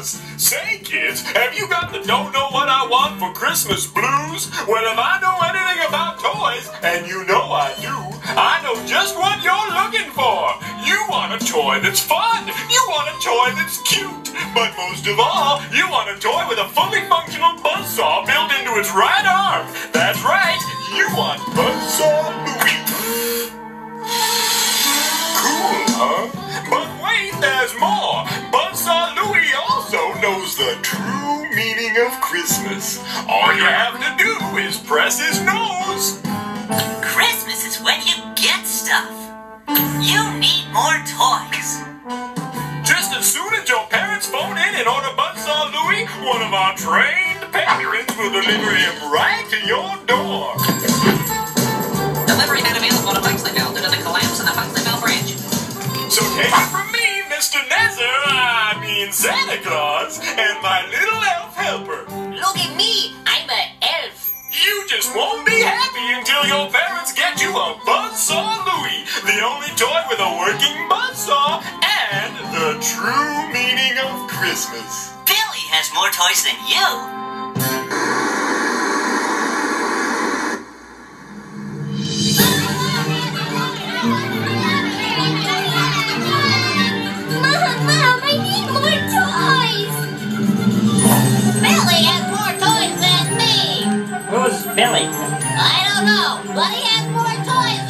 Say, kids, have you got the don't know what I want for Christmas blues? Well, if I know anything about toys, and you know I do, I know just what you're looking for. You want a toy that's fun. You want a toy that's cute. But most of all, you want a toy with a fully functional buzzsaw built into its right arm. That's right. You want Buzzsaw true meaning of Christmas. All you have to do is press his nose. Christmas is when you get stuff. You need more toys. Just as soon as your parents phone in and order Buzzsaw Louie, one of our trained parents will deliver him right to your door. Delivery not available to Buxleyville due to the collapse of the Buxleyville Bridge. So take it from me, Mr. Nezzer, Mean Santa Claus, and my little elf helper. Look at me. I'm an elf. You just won't be happy until your parents get you a Buzzsaw Louie, the only toy with a working buzzsaw and the true meaning of Christmas. Billy has more toys than you. Billy? I don't know, but he has more toys